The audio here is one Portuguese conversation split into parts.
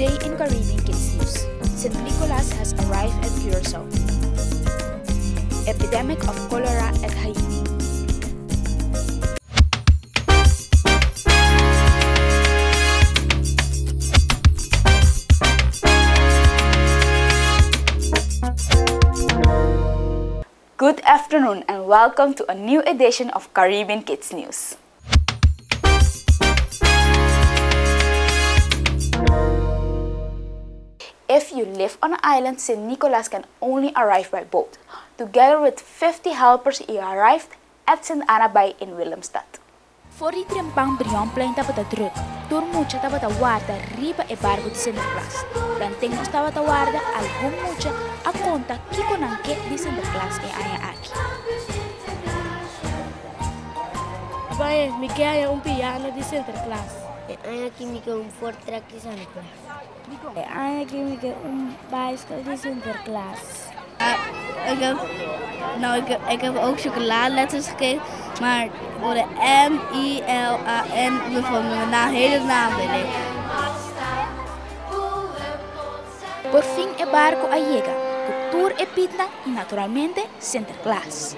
Today in Caribbean Kids News, St. Nicholas has arrived at Curacao. Epidemic of cholera at Haiti. Good afternoon and welcome to a new edition of Caribbean Kids News. If you live on an island, St. Nicholas can only arrive by boat. Together with 50 helpers, he arrived at St. Anna Bay in Willemstad. Voor die trempang Brionplein tapa ta druk, tur mucha tapa ta guarda riba e barco de St. Nicholas. Dan tengo estaba ta guarda algún mucha a conta kiko nanke de St. Nicholas e aya aqui. Pai, mi queda un piano di Sinterklaas. Aina un voortrekje Sinterklaas. Aina een bijschootje Sinterklaas. ik heb, nou, ik heb, ik heb ook chocoladeletters gekeken, maar voor de M-I-L-A-N bijvoorbeeld, mijn hele naam ben ik. Por fin e barco llega, cultura e pitna y naturalmente Sinterklaas.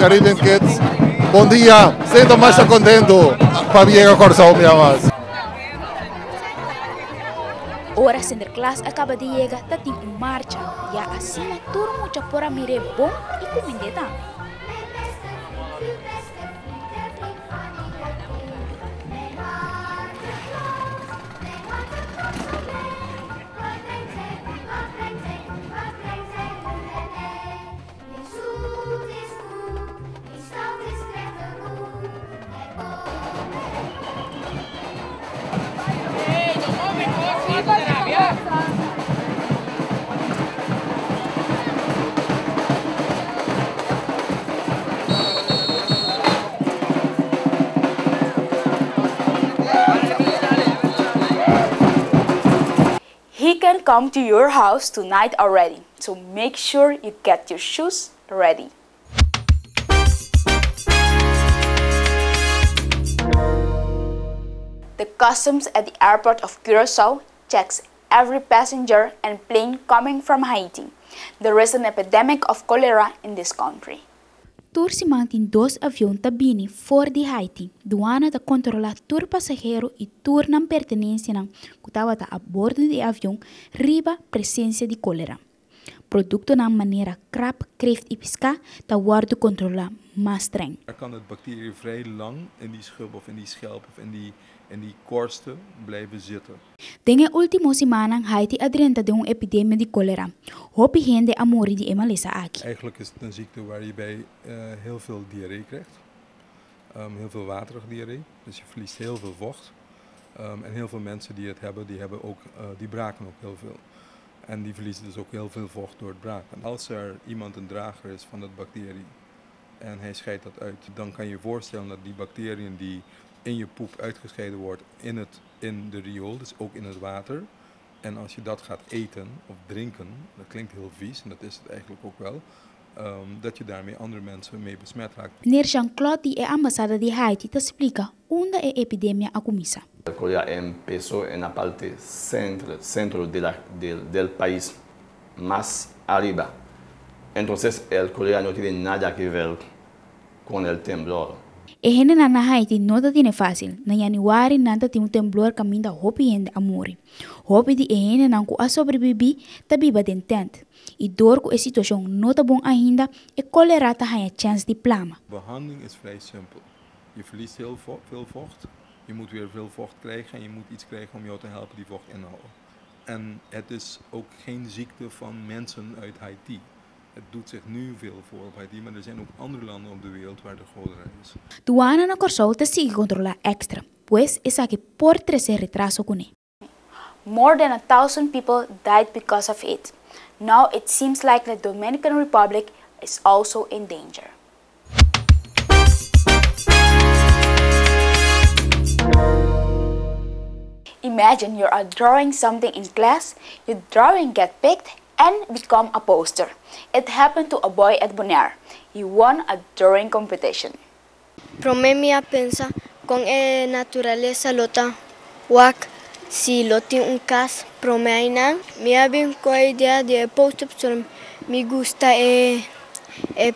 Caribbean Kids. Bom dia, sinto mais contento para vir a Corsão, minha mais. Ora Sinterklaas acaba de llegar, tá tem um marcha. Ya acima todo mucha por a mire bom e comende come to your house tonight already, so make sure you get your shoes ready. The customs at the airport of Curacao checks every passenger and plane coming from Haiti. There is an epidemic of cholera in this country. Tour se mantém dois aviões tabini fora de Haiti. Duana ta controla tour passageiro e tour não pertenência não que estava a bordo de avião riba presença de cólera. Produto na maneira krab, kreeft e pisca ta worden controla mais streng. Daar kan het bacteriën vrij lang in die schub of in die schelp of in die, in die korsten blijven zitten. Dengue último semana Haiti adrenta de uma epidemia de cólera. Hopi gente a morrer de emalesa aqui. Eigenlijk is het een ziekte waar je bij eh, heel veel diarree krijgt. Ehm, heel veel waterige diarree, dus je verliest heel veel vocht. Ehm, en heel veel mensen die het hebben, die, hebben ook, eh, die braken ook heel veel. En die verliezen dus ook heel veel vocht door het braken. Als er iemand een drager is van dat bacterie en hij scheidt dat uit, dan kan je je voorstellen dat die bacteriën die in je poep uitgescheiden wordt in, het, in de riool, dus ook in het water. En als je dat gaat eten of drinken, dat klinkt heel vies en dat is het eigenlijk ook wel, ehm, dat je daarmee andere mensen mee besmet raakt. Meneer Jean-Claude, die é ambassada de Haiti, te explica onde a epidemia começa. La cólera empezó en la parte centro, centro de la- del, del país, más arriba. Entonces el cólera no tiene nada que ver con el temblor. E gente na na Haiti não tá tendo fácil. Na Januari nanta tem um temblor caminho da hopi gente a morrer. Hopi de e gente não a sobreviver tá viva den tent. E dor com a situação não tá bom ainda e cólera tá a chance de plama. Behandeling is vrij simpel. Je verliest heel vo- veel vocht, je moet weer veel vocht krijgen en je moet iets krijgen om jou te helpen die vocht inhouden. En het is ook geen ziekte van mensen uit Haiti. Duana no te sigue controla extra, pues is que por ese retraso kune. More than a thousand people died because of it. Now it seems like the Dominican Republic is also in danger. Imagine you are drawing something in class, your drawing get picked and become a poster. It happened to a boy at Bonaire. He won a drawing competition. Promemia pensa con e naturaleza lota wak si loti un cas promeina mi abim co idea de poster sur mi gusta e e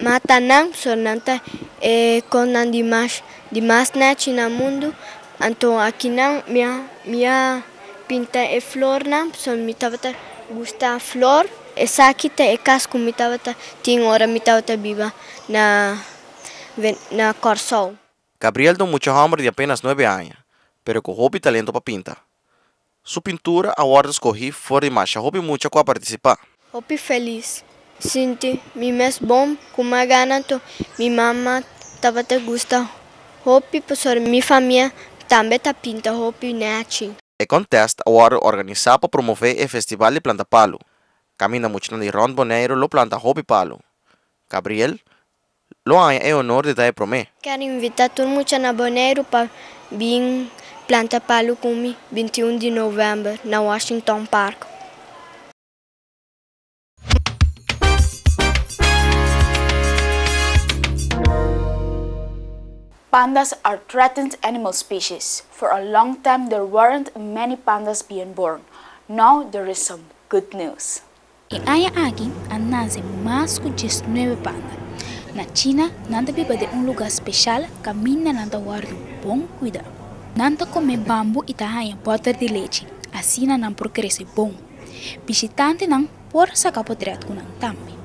matanam sornanta e con andimash dimas na china mundo anto akinam mia mia pinta e florna son mi tavatar gusta flor essa aqui é casco me tava tinha hora me tava viva na na Corsol. Gabriel tem muito hambre de apenas 9 anos, pero com hobby talento para pintar. Sua pintura agora escorri fora de marcha, hobby muito com a participar. Hobby feliz. Sinti, mi mes bom, com uma gana, to, mi mama tava te gusta. Hobby, pessoal, mi família também tá pinta hobby neti. E contest agora organizado para promover o festival de planta palo. Camina muito de Ron Boneiro lo planta hobby palo. Gabriel lo hay el honor de dar promé. Quero invitar todo mundo na Boneiro para vir planta palo comigo 21 de novembro na Washington Park. Pandas are threatened animal species. For a long time, there weren't many pandas being born. Now, there is some good news. En Aya aquí, nace más que 19 pandas. Na China, nanta vive de un lugar especial, camina nanta guarda bom cuidado. Nanta come bambu e tahanha butter de leite, assim não por crescer bom. Visitante não por sacar potreto com também.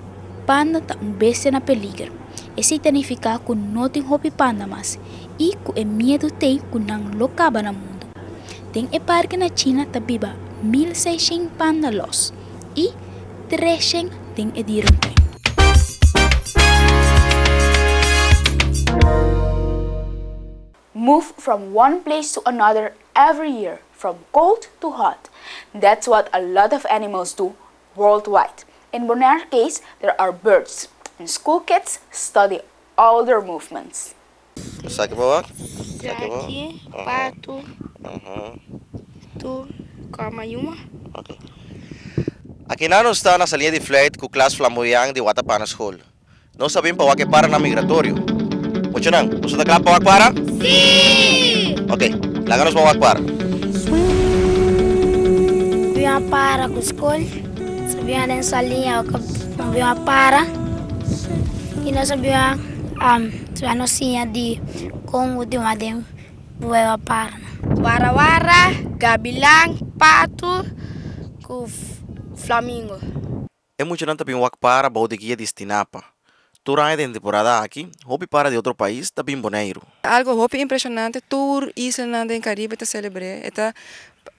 Panda tá um bestia na peligro. Esse significa que não tem hobby panda mais e que é medo tem que não locaba no mundo. Tem e parque na China tá viva 1600 panda los e 300 tem e dirante. Move from one place to another every year, from cold to hot. That's what a lot of animals do worldwide. In Bonaire case, there are birds, and school kids study all their movements. Sabe bawa? Jaki, pato, tu, kamayuma. Okay. Aqui não está na salinha de flight com classe flamboyant de Watapana School. Não sabemos para que para na migratório. Muito não. Você está claro para para? Sim! Ok. Láganos para para. Vinha para com escola, sabia nessa linha, vinha para. E nós sabia, um, sabia nocinha de Congo de uma dem, voa para. Wara-wara, gabilang, pato, com flamingo. É muito não também wak para baude guia de Stinapa. Durante a temporada aqui, hobby para de outro país também boneiro. Algo hobby impressionante, tour isla em Caribe te celebré. É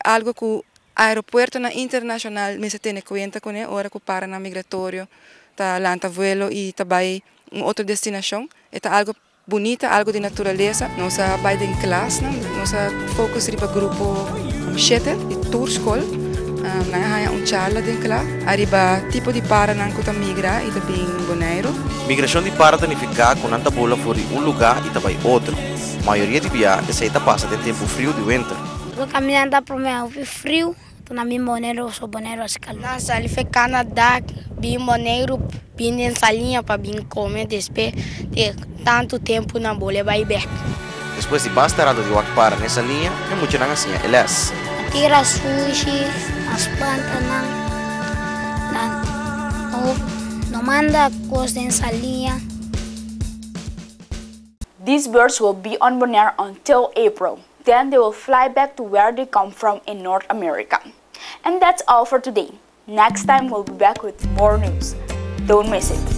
algo que o aeroporto na internacional me se tem conta com ele, hora que para na migratório, tá lanta vuelo e também uma outra destinação. É algo bonita, algo de natureza. Nós vai em classe, nós focus riba grupo 7 de tour school. Um, na um charla din kala, arriba tipo di para nang kuta migra ita bing bonairo. Migração de para significa que nanta bola for um lugar e também outro. A maioria de viagens se passa de tempo frio de winter. Tô caminhando para o meu frio, tô na minha boneiro, sou boneiro a escala. Nossa, ali foi Canadá, bem boneiro, bem nessa linha para bem comer depois de tanto tempo na bolha, vai back. Depois de bastante de para nessa linha, é muito não assim, elas. Tira sushi, as plantas não, não, não, não manda coisa nessa linha. These birds will be on Bonaire until April. Then they will fly back to where they come from in North America. And that's all for today. Next time we'll be back with more news. Don't miss it.